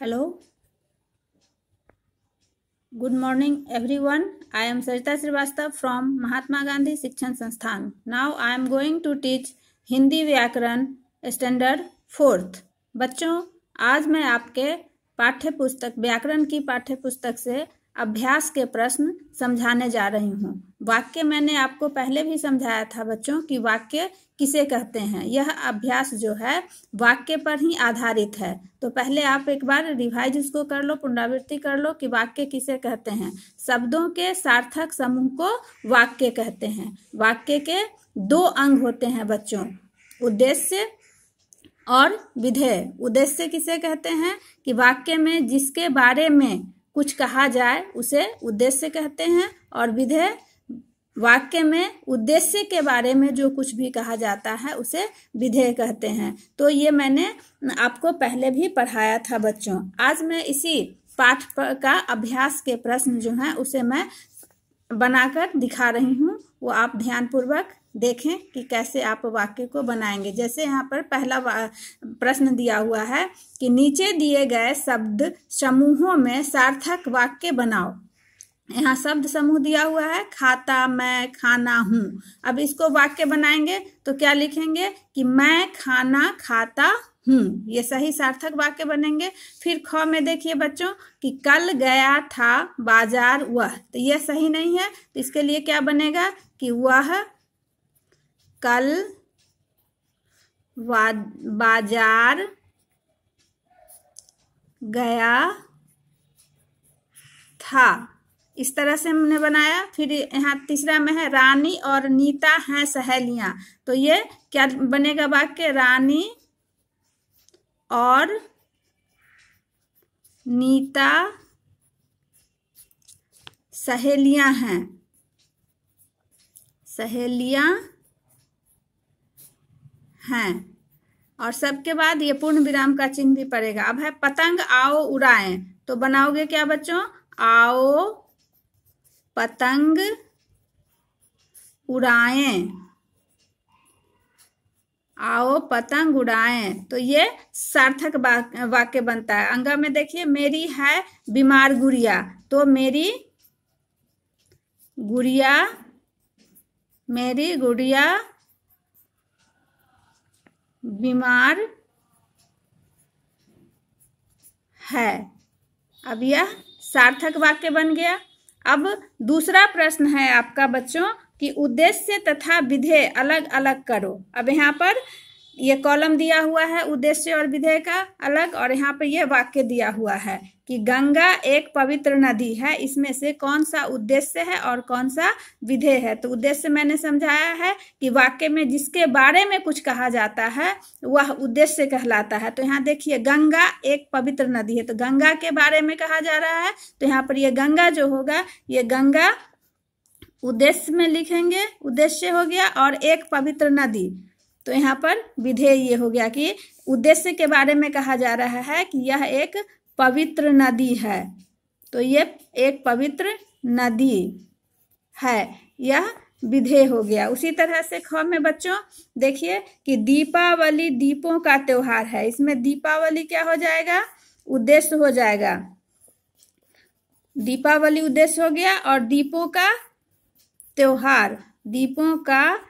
Hello good morning everyone I am Sarita Srivastava from Mahatma Gandhi Shikshan Sansthan now I am going to teach Hindi व्याकरण standard fourth बच्चों, आज मैं आपके पाठ्य पुस्तक व्याकरण की पाठ्य पुस्तक से अभ्यास के प्रश्न समझाने जा रही हूँ। वाक्य मैंने आपको पहले भी समझाया था बच्चों कि वाक्य किसे कहते हैं? यह अभ्यास जो है, वाक्य पर ही आधारित है। तो पहले आप एक बार रिवाइज इसको कर लो, पुनरावृत्ति कर लो कि वाक्य किसे कहते हैं। शब्दों के सार्थक समूह को वाक्य कहते हैं। वाक्य के दो अंग होते हैं बच्चों, उद्देश्य और विधेय। उद्देश्य किसे कहते हैं? कि वाक्य में जिसके बारे में कुछ कहा जाए, उसे उद्देश्य कहते हैं और विधेय वाक्य में, उद्देश्य के बारे में जो कुछ भी कहा जाता है, उसे विधेय कहते हैं। तो ये मैंने आपको पहले भी पढ़ाया था बच्चों। आज मैं इसी पाठ का अभ्यास के प्रश्न जो है, उसे मैं बनाकर दिखा रही हूँ। वो आप ध्यानपूर्वक देखें कि कैसे आप वाक्य को बनाएँगे। जैसे यहाँ पर पहला प्रश्न दिया हुआ है कि नीचे दिए गए शब्द समूहों में सार्थक वाक्य बनाओ। यहाँ शब्द समूह दिया हुआ है, खाता, मैं, खाना, हूँ। अब इसको वाक्य बनाएँगे तो क्या लिखेंगे कि मैं, खाना, खाता, हूँ। ये सही सार्थक वाक्य बनेंगे। फिर ख में देखिए बच्चों कि कल गया था बाज़ार वह। तो ये सही नहीं है। तो इसके लिए क्या बनेगा कि वह कल बाज़ार गया था। इस तरह से हमने बनाया। फिर यहाँ तीसरा में है, रानी और नीता हैं सहेलियाँ। तो ये क्या बनेगा वाक्य? रानी और नीता सहेलियाँ हैं। सहेलियाँ हैं। और सबके बाद ये पूर्ण विराम का चिन्ह भी पड़ेगा। अब है, पतंग आओ उड़ाएँ। तो बनाओगे क्या बच्चों? आओ पतंग उड़ाएँ। आओ पतंग उड़ाएँ। तो ये सार्थक वाक्य बनता है। अंगा में देखिए, मेरी है बीमार गुड़िया। तो मेरी गुड़िया मेरी गुड़िया बीमार है। अब यह सार्थक वाक्य बन गया। अब दूसरा प्रश्न है आपका बच्चों कि उद्देश्य तथा विधेय अलग अलग करो। अब यहाँ पर ये कॉलम दिया हुआ है उद्देश्य और विधेय का अलग और यहाँ पर यह वाक्य दिया हुआ है। कि गंगा एक पवित्र नदी है, इसमें से कौन सा उद्देश्य है और कौन सा विधेय है? तो उद्देश्य मैंने समझाया है कि वाक्य में जिसके बारे में कुछ कहा जाता है, वह उद्देश्य कहलाता है। तो यहाँ देखिए, गंगा एक पवित्र नदी है। तो गंगा के बारे में कहा जा रहा है तो यहाँ पर यह गंगा जो होगा, ये गंगा उद्देश्य में लिखेंगे, उद्देश्य हो गया और एक पवित्र नदी। तो यहाँ पर विधेय ये हो गया कि उद्देश्य के बारे में कहा जा रहा है कि यह एक पवित्र नदी है। तो ये एक पवित्र नदी है। यह विधेय हो गया। उसी तरह से ख में बच्चों, देखिए कि दीपावली दीपों का त्योहार है। इसमें दीपावली क्या हो जाएगा? उद्देश्य हो जाएगा। दीपावली उद्देश्य हो गया और दीपों का त्योहार। दीपों का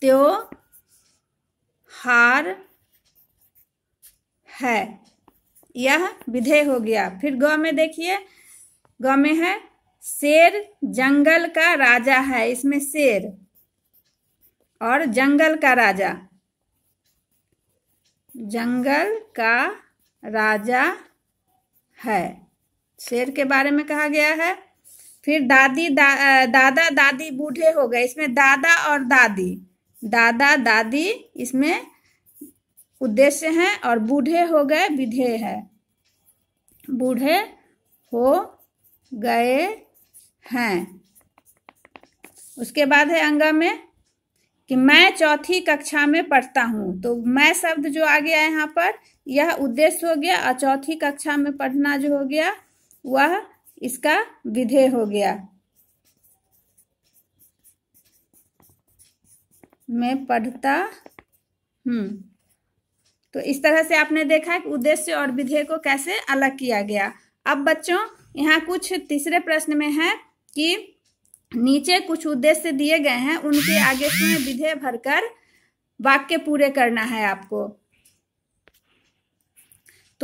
त्योहार है। यह विधेय हो गया। फिर गौ में देखिए गौ में है शेर जंगल का राजा है इसमें शेर और जंगल का राजा। जंगल का राजा है। शेर के बारे में कहा गया है। फिर दादी दा, दादा दादी बूढ़े हो गए इसमें दादा और दादी। दादा दादी इसमें उद्देश्य हैं और बूढ़े हो गए विधेय है। बूढ़े हो गए हैं। उसके बाद है अंगा में कि मैं चौथी कक्षा में पढ़ता हूँ। तो मैं शब्द जो आ गया यहाँ पर, यह उद्देश्य हो गया और चौथी कक्षा में पढ़ना जो हो गया, वह इसका विधेय हो गया। मैं पढ़ता हूँ। तो इस तरह से आपने देखा कि उद्देश्य और विधेय को कैसे अलग किया गया। अब बच्चों, यहाँ कुछ तीसरे प्रश्न में है कि नीचे कुछ उद्देश्य दिए गए हैं, उनके आगे से विधेय भरकर वाक्य पूरे करना है आपको।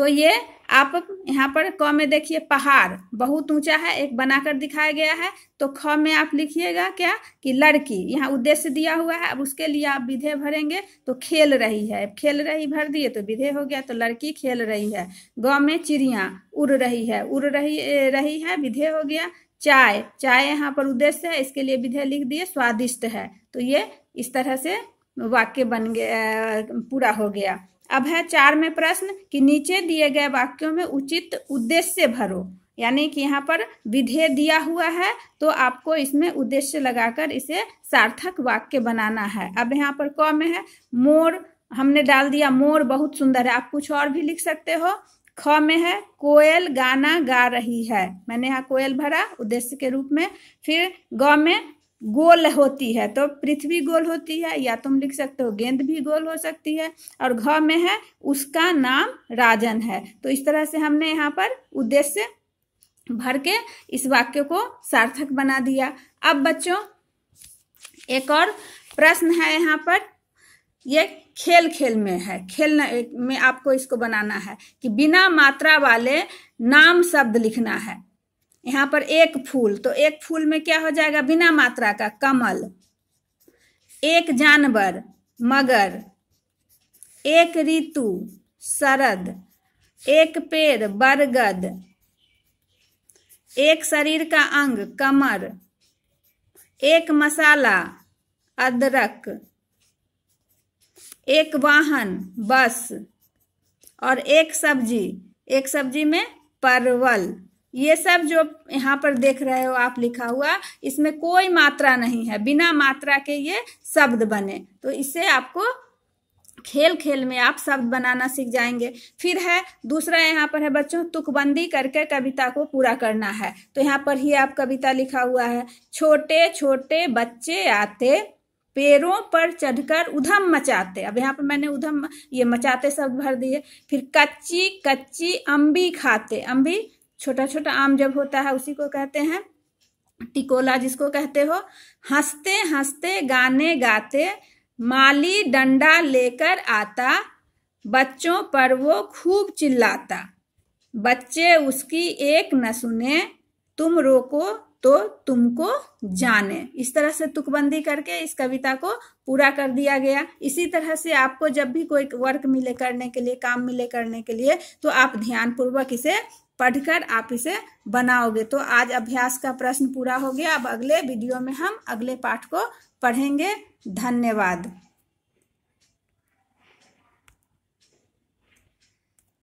तो ये आप यहाँ पर क में देखिए पहाड़, बहुत ऊँचा है, एक बनाकर दिखाया गया है तो ख में आप लिखिएगा क्या कि लड़की, यहाँ उद्देश्य दिया हुआ है, अब उसके लिए आप विधेय भरेंगे तो खेल रही है खेल रही भर दिए तो विधेय हो गया तो लड़की खेल रही है, ग में चिड़िया उड़ रही है, उड़ रही रही है, विधेय हो गया, चाय चाय यहाँ पर उद्देश्य है, इसके लिए विधेय लिख दिए, स्वादिष्ट है तो ये इस तरह से वाक्य बन गया पूरा हो गया। अब है चार में प्रश्न कि नीचे दिए गए वाक्यों में उचित उद्देश्य भरो, यानी कि यहाँ पर विधेय दिया हुआ है तो आपको इसमें उद्देश्य लगाकर इसे सार्थक वाक्य बनाना है। अब यहाँ पर क में है, मोर, हमने डाल दिया मोर, बहुत सुंदर है। आप कुछ और भी लिख सकते हो। ख में है, कोयल गाना गा रही है। मैंने यहाँ कोयल भरा उद्देश्य के रूप में। फिर ग में गोल होती है तो पृथ्वी गोल होती है, या तुम लिख सकते हो गेंद भी गोल हो सकती है, और घ में है, उसका नाम राजन है। तो इस तरह से हमने यहाँ पर उद्देश्य भर के इस वाक्य को सार्थक बना दिया। अब बच्चों, एक और प्रश्न है यहाँ पर। ये खेल खेल में है, खेल में आपको इसको बनाना है कि बिना मात्रा वाले नाम शब्द लिखना है। यहाँ पर एक फूल तो एक फूल में क्या हो जाएगा? बिना मात्रा का कमल, एक जानवर, मगर, एक ऋतु, शरद, एक पेड़, बरगद, एक शरीर का अंग, कमर, एक मसाला, अदरक, एक वाहन, बस, और एक सब्ज़ी एक सब्ज़ी में परवल। ये सब जो यहाँ पर देख रहे हो आप लिखा हुआ, इसमें कोई मात्रा नहीं है। बिना मात्रा के ये शब्द बने। तो इससे आपको खेल खेल में आप शब्द बनाना सीख जाएँगे। फिर है, दूसरा यहाँ पर है बच्चों, तुकबंदी करके कविता को पूरा करना है। तो यहाँ पर ही आप कविता लिखा हुआ है, छोटे छोटे बच्चे आते, पेड़ों पर चढ़कर उधम मचाते। अब यहाँ पर मैंने उधम, ये मचाते शब्द भर दिए। फिर, कच्ची कच्ची अम्बी खाते। अम्बी छोटा छोटा आम जब होता है, उसी को कहते हैं टिकोला, जिसको कहते हो, हँसते हँसते गाने गाते, माली डंडा लेकर आता, बच्चों पर वो खूब चिल्लाता। बच्चे उसकी एक न सुने, तुम रोको तो तुमको जाने। इस तरह से तुकबंदी करके इस कविता को पूरा कर दिया गया। इसी तरह से आपको जब भी कोई वर्क मिले करने के लिए, काम मिले करने के लिए तो आप ध्यान पूर्वक इसे पढ़कर आप इसे बनाओगे। तो आज अभ्यास का प्रश्न पूरा हो गया। अब अगले वीडियो में हम अगले पाठ को पढ़ेंगे। धन्यवाद।